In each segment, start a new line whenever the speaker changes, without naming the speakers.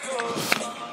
good.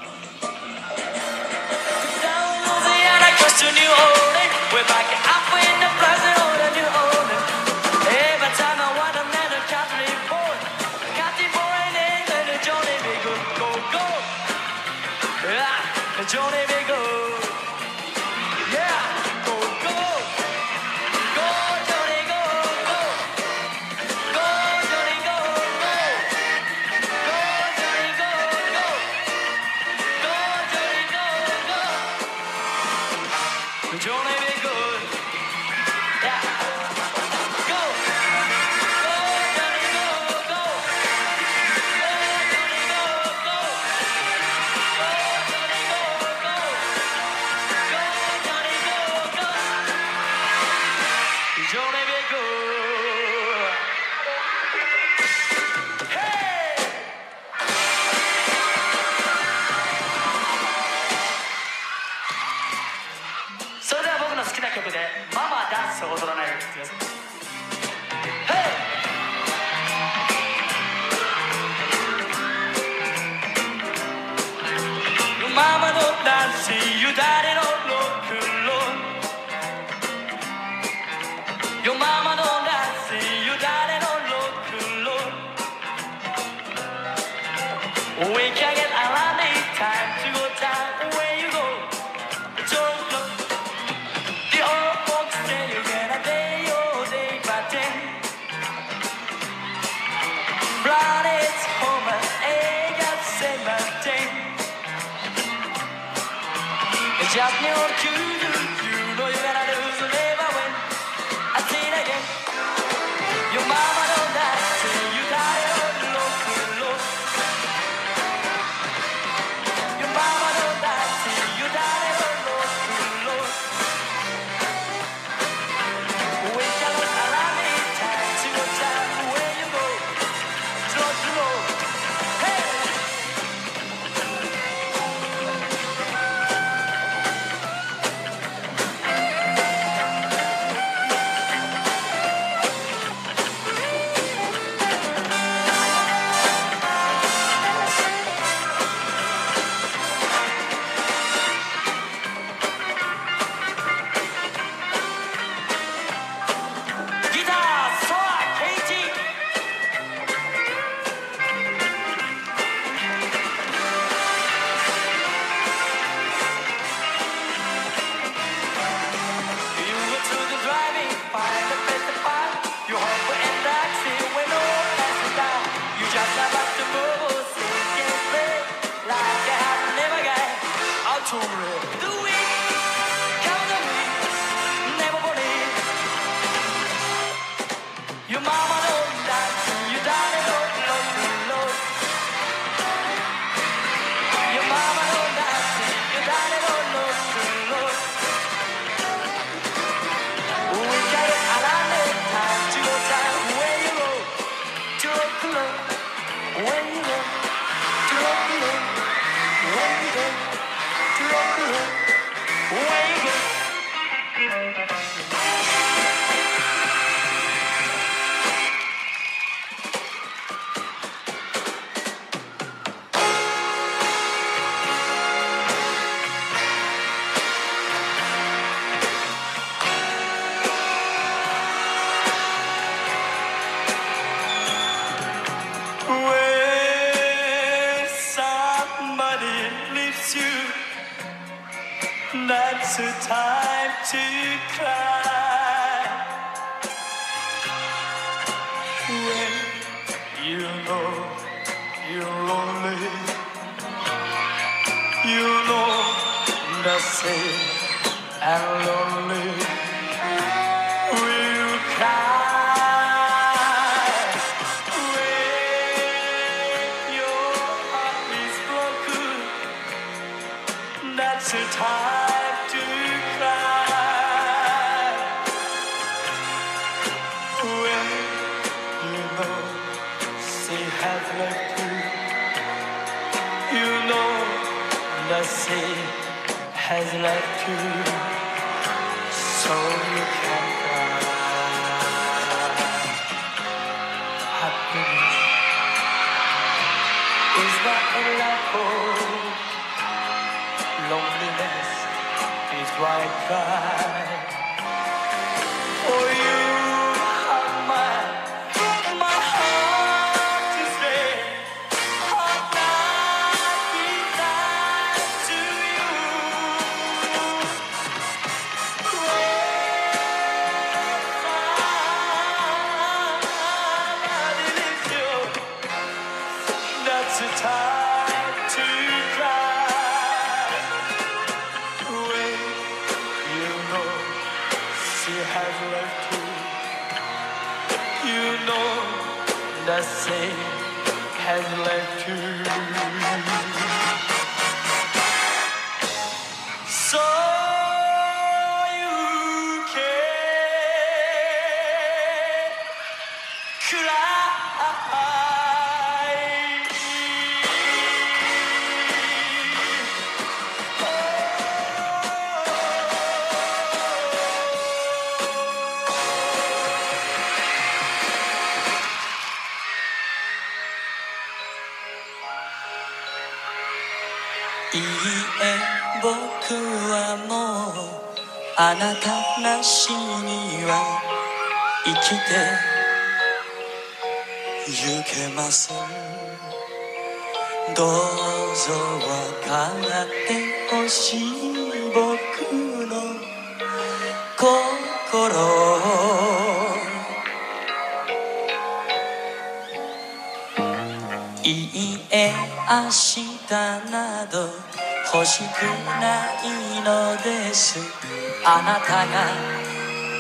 あなたが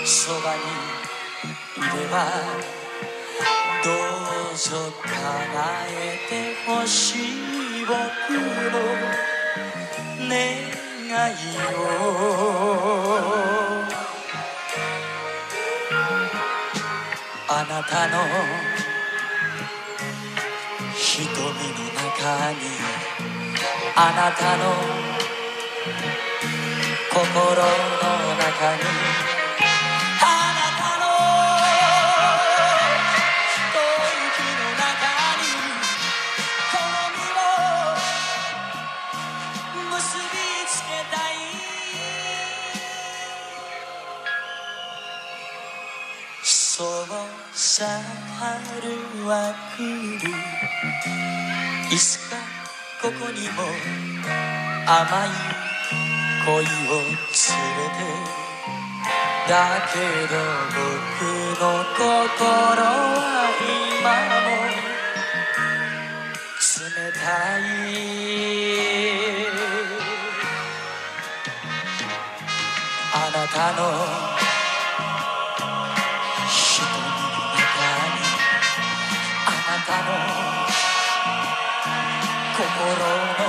そばにいればどうぞ叶えてほしい僕の願いをあなたの瞳の中にあなたの心の中にあなたの一息の中にこの身を結びつけたい。そうさ春は来る。いつかここにも甘い恋を連れてだけど僕の心は今も冷たいあなたの瞳の中にあなたの心の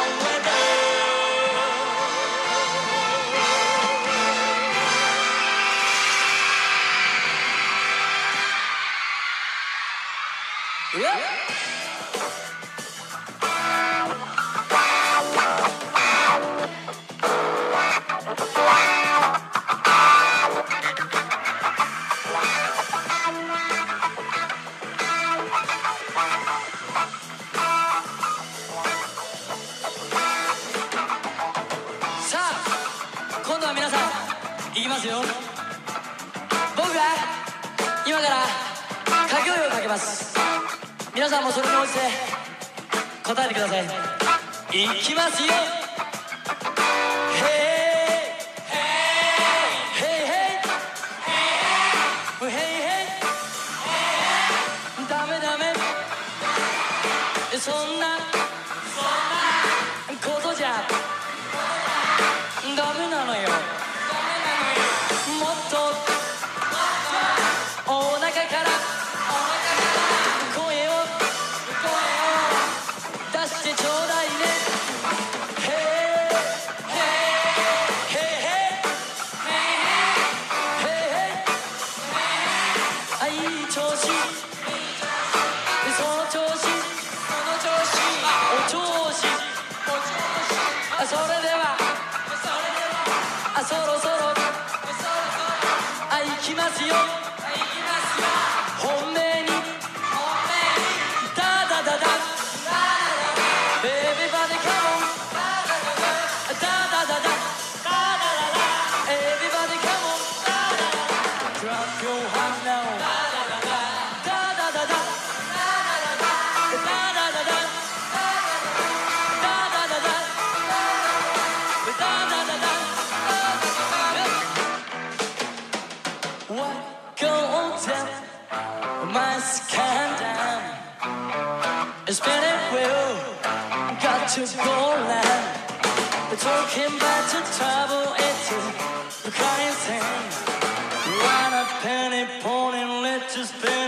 それに応じて答えてください。いきますよ。Paul and let's just play.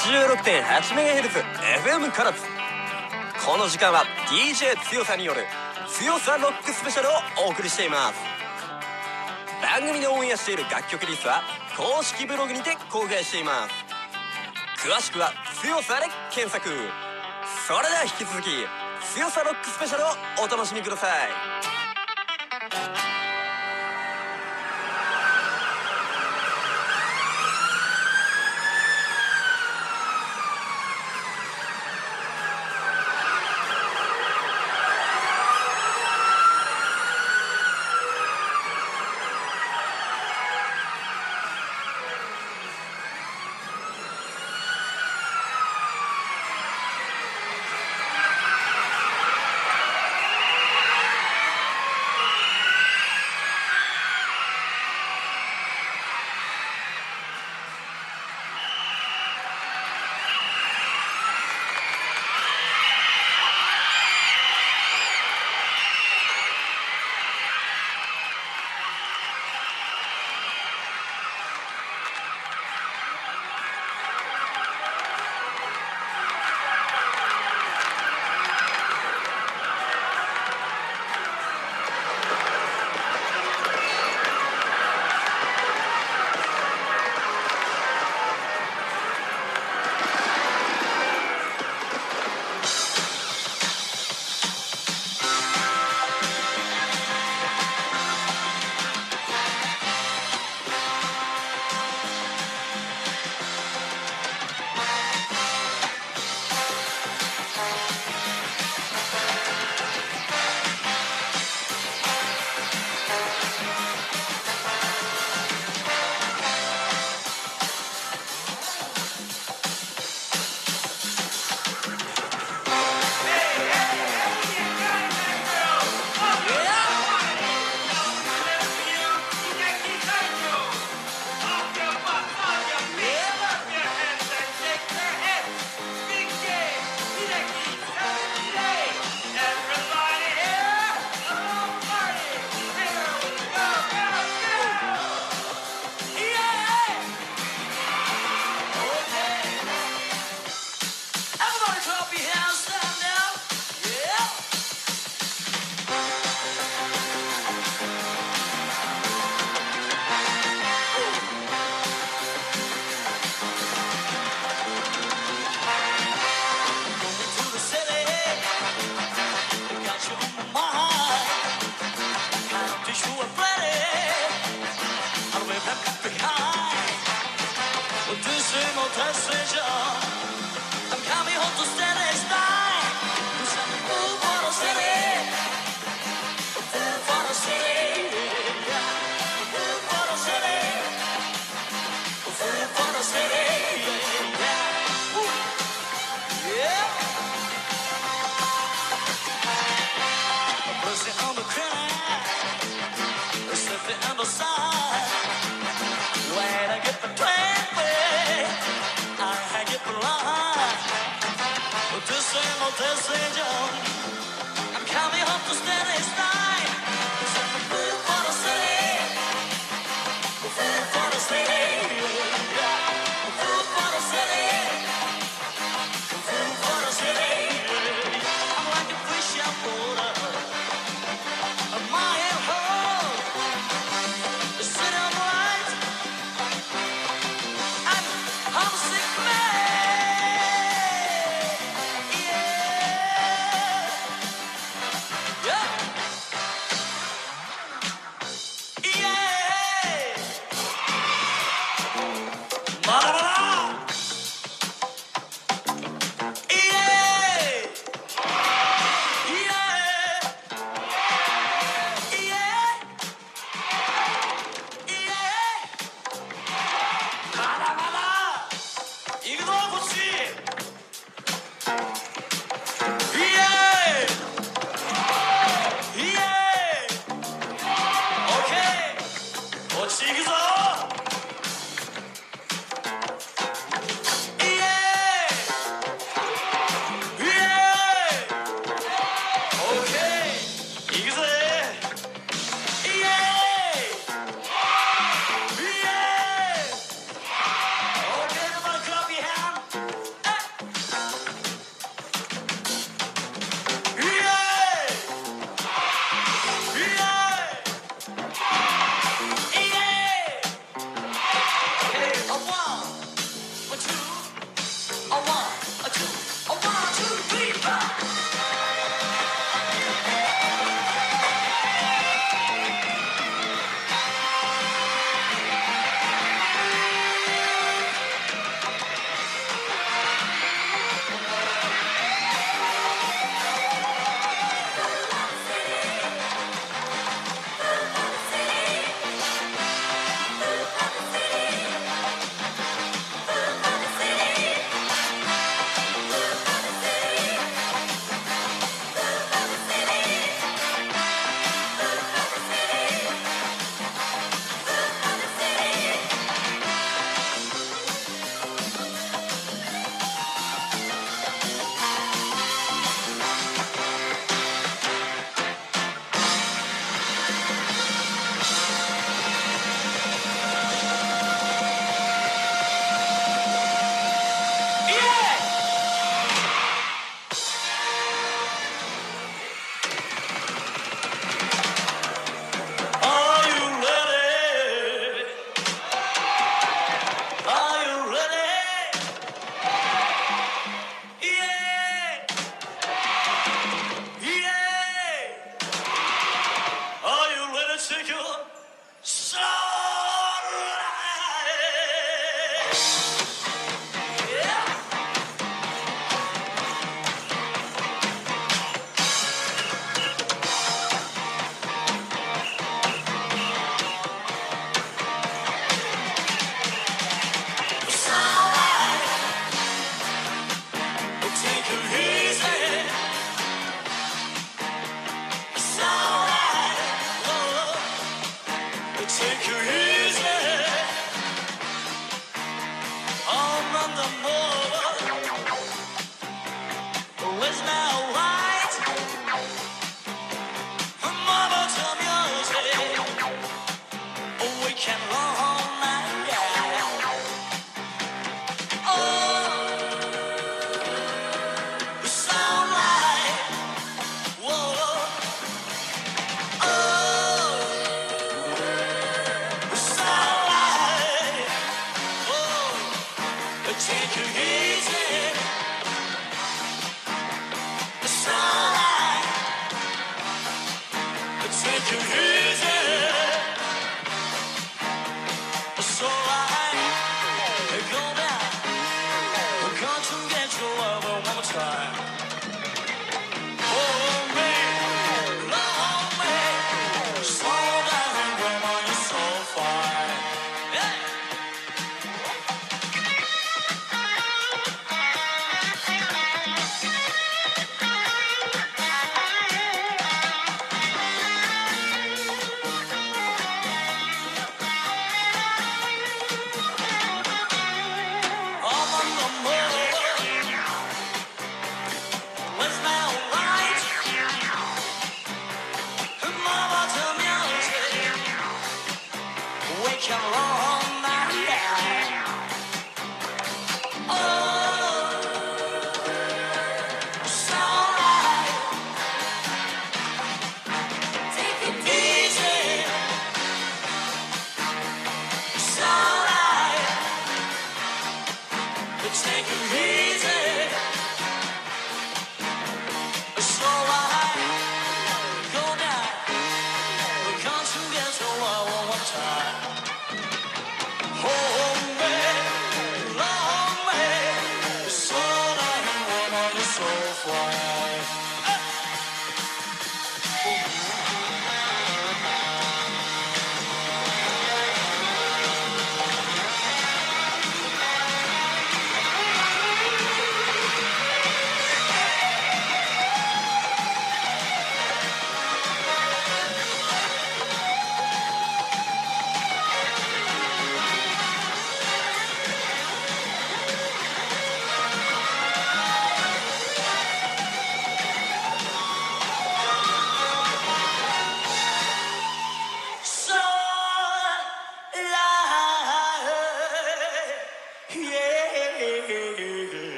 16.8MHzFM からずこの時間は DJ 強さによる強さロックスペシャルをお送りしています。番組でオンエアしている楽曲リストは公式ブログにて公開しています。詳しくは「強さ」で検索。それでは引き続き「強さロックスペシャル」をお楽しみください。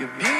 You're beautiful,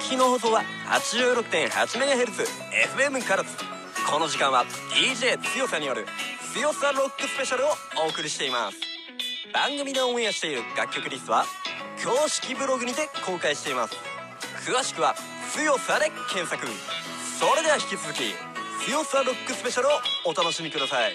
きの放送は 86.8MHzFM からですこの時間は DJ 強さによる強さロックスペシャルをお送りしています。番組でオンエアしている楽曲リストは公式ブログにて公開しています。詳しくは「強さ」で検索。それでは引き続き「強さロックスペシャル」をお楽しみください。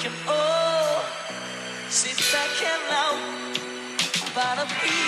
can oh sit back and out bottom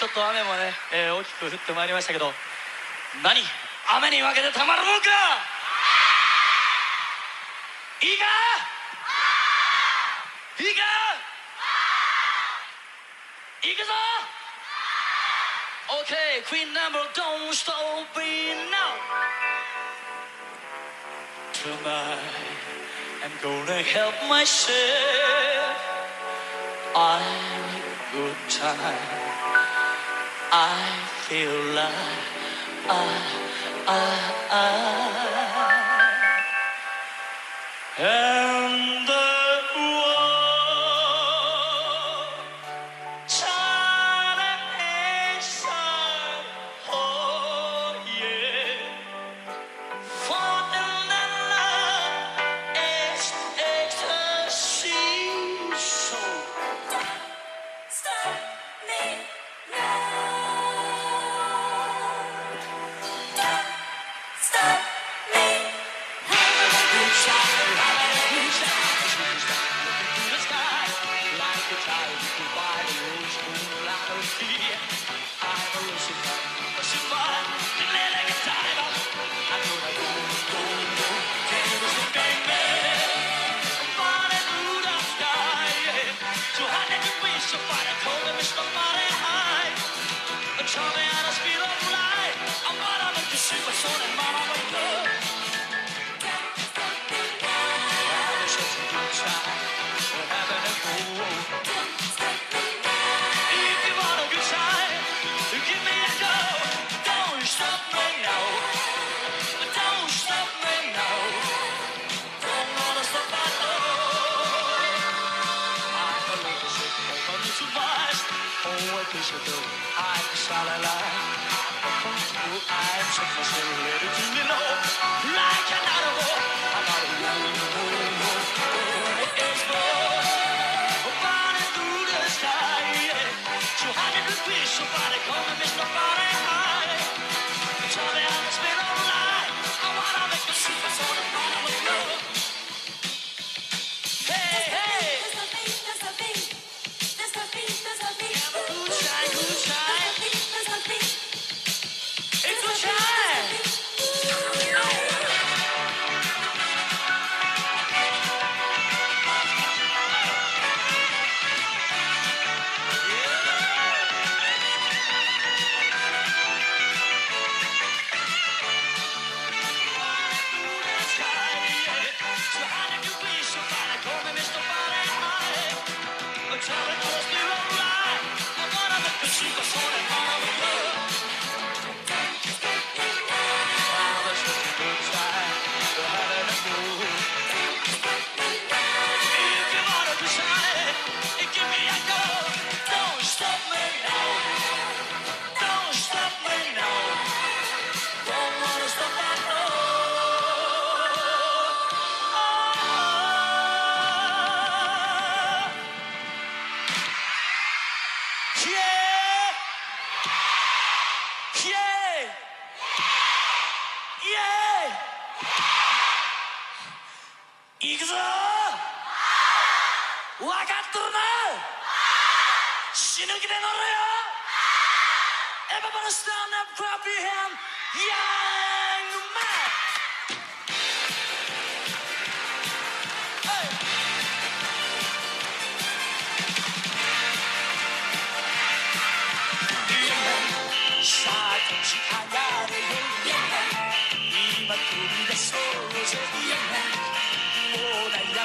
ちょっと雨もね、えー、大きく降ってまいりましたけど何雨に負けてたまるもんか！いいか？いいか？いくぞ！OK クイーンナンバー Don't stop me now. Tonight I'm gonna help myself. I feel like I, I, I. Check my cellulator to the low. Like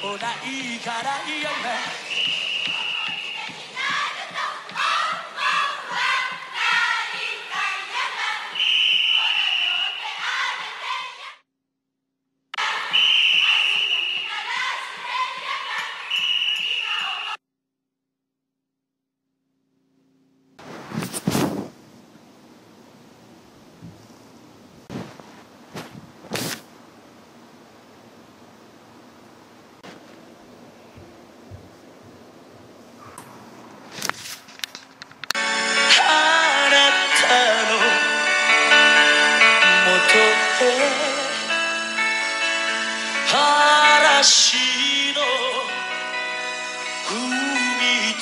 こないからいいよね。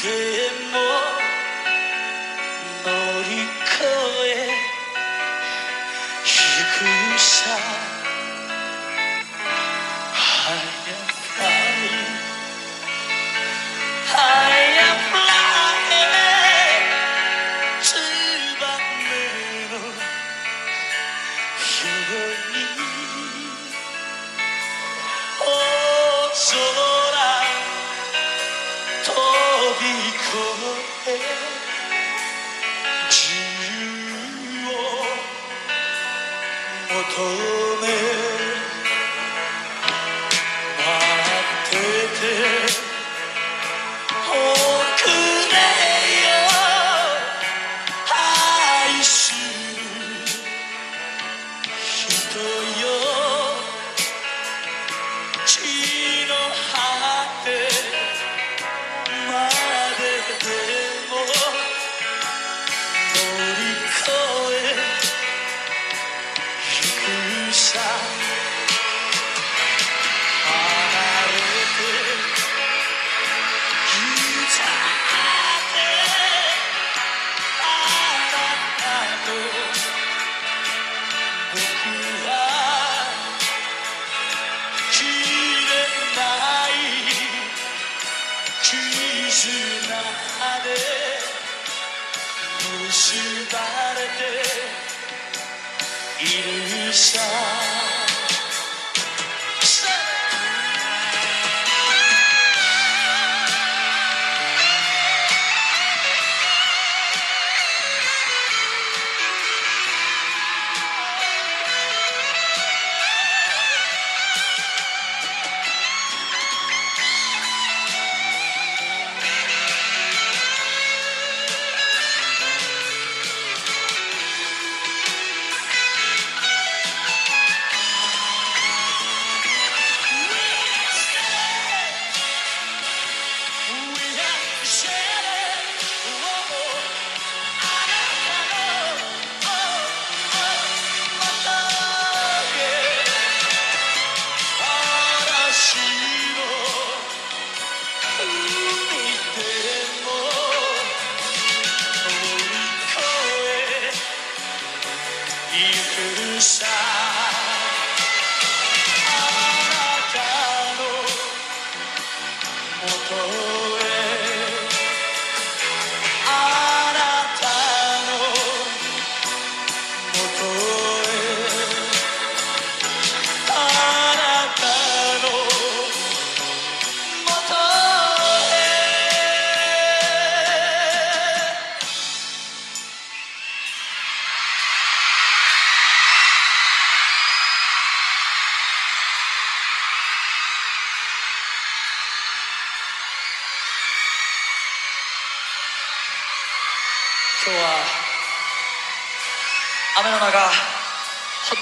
乗り越え行くさ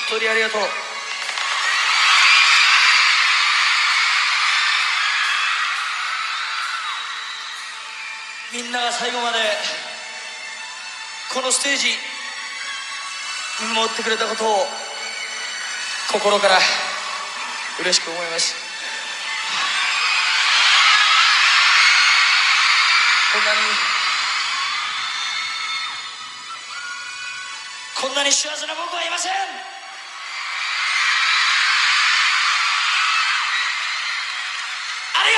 当にありがとう。みんなが最後までこのステージ見守ってくれたことを心から嬉しく思います。こんなにこんなに幸せな僕はいませんありが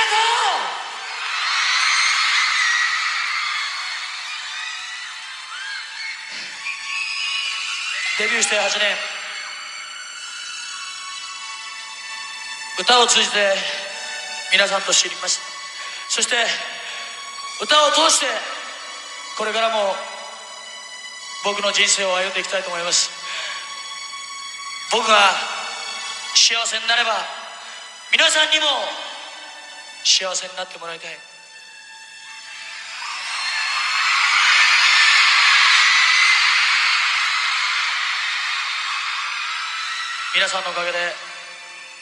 とうデビューして8年歌を通じて皆さんと知りました。そして歌を通してこれからも僕の人生を歩んでいきたいと思います。僕が幸せになれば皆さんにも幸せになってもらいたい。皆さんのおかげで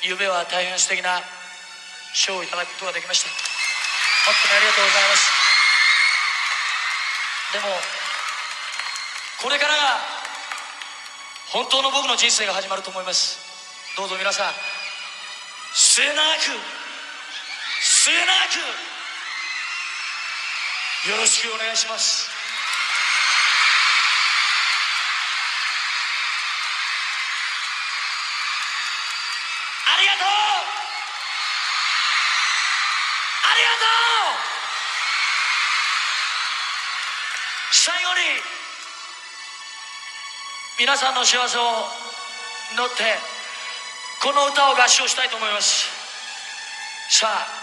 夢は大変素敵な賞をいただくことができました。本当にありがとうございます。でもこれからが本当の僕の人生が始まると思います。どうぞ皆さん末永く末永くよろしくお願いします。ありがとう。ありがとう。最後に皆さんの幸せを祈ってこの歌を合唱したいと思います。さあ。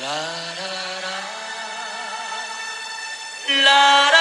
la la la. La